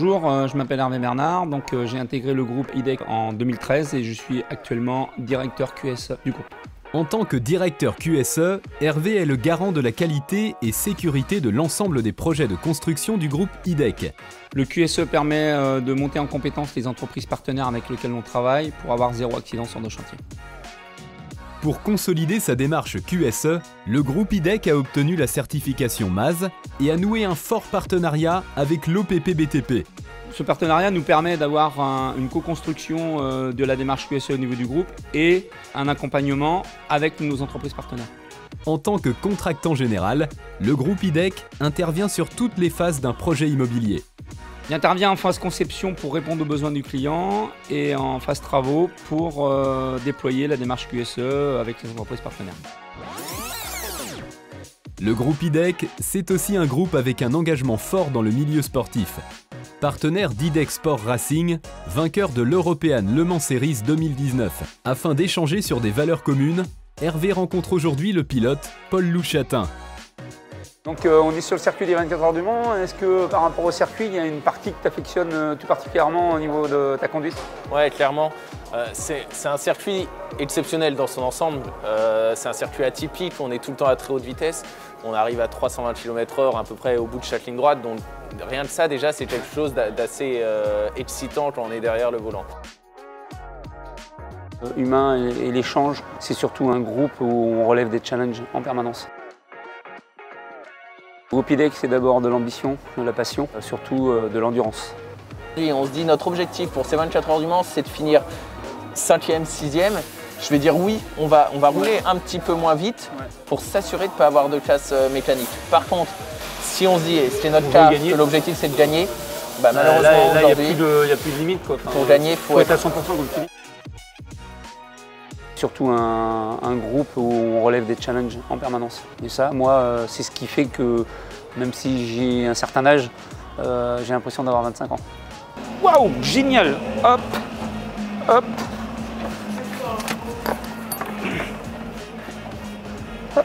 Bonjour, euh, je m'appelle Hervé Bernard, donc euh, j'ai intégré le groupe IDEC en 2013 et je suis actuellement directeur QSE du groupe. En tant que directeur QSE, Hervé est le garant de la qualité et sécurité de l'ensemble des projets de construction du groupe IDEC. Le QSE permet euh, de monter en compétence les entreprises partenaires avec lesquelles on travaille pour avoir zéro accident sur nos chantiers. Pour consolider sa démarche QSE, le groupe IDEC a obtenu la certification MAZ et a noué un fort partenariat avec l'OPP BTP. Ce partenariat nous permet d'avoir un- une co-construction euh, de la démarche QSE au niveau du groupe et un accompagnement avec nos entreprises partenaires. En tant que contractant général, le groupe IDEC intervient sur toutes les phases d'un projet immobilier. Il intervient en phase conception pour répondre aux besoins du client et en phase travaux pour euh, déployer la démarche QSE avec les entreprises partenaires. Le groupe IDEC, c'est aussi un groupe avec un engagement fort dans le milieu sportif. Partenaire d'IDEC Sport Racing, vainqueur de l'European Le Mans Series 2019. Afin d'échanger sur des valeurs communes, Hervé rencontre aujourd'hui le pilote Paul Louchatin. Donc euh, on est sur le circuit des 24 heures du Mans. Est-ce que par rapport au circuit, il y a une partie que tu affectionnes euh, tout particulièrement au niveau de ta conduite? Ouais, clairement. Euh, c'est un circuit exceptionnel dans son ensemble. Euh, c'est un circuit atypique. On est tout le temps à très haute vitesse. On arrive à 320 km/h à peu près au bout de chaque ligne droite. Donc rien que ça, déjà, c'est quelque chose d'a- d'assez excitant quand on est derrière le volant. Humain et l'échange, c'est surtout un groupe où on relève des challenges en permanence. Le groupe IDEC, c'est d'abord de l'ambition, de la passion, euh, surtout euh, de l'endurance. On se dit notre objectif pour ces 24 heures du Mans, c'est de finir 5e, 6e. Je vais dire oui, on va, on va rouler un petit peu moins vite pour s'assurer de ne pas avoir de casse euh, mécanique. Par contre, si on se dit, et c'est notre cas, que l'objectif c'est de gagner, bah, malheureusement il n'y a, plus de- il y a plus de limite. Quoi. Enfin, pour gagner, il faut faut être être à 100% comme tu dis. Surtout un, groupe où on relève des challenges en permanence. Et ça, moi, euh, c'est ce qui fait que même si j'ai un certain âge, euh, j'ai l'impression d'avoir 25 ans. Waouh, génial Hop, hop. Hop.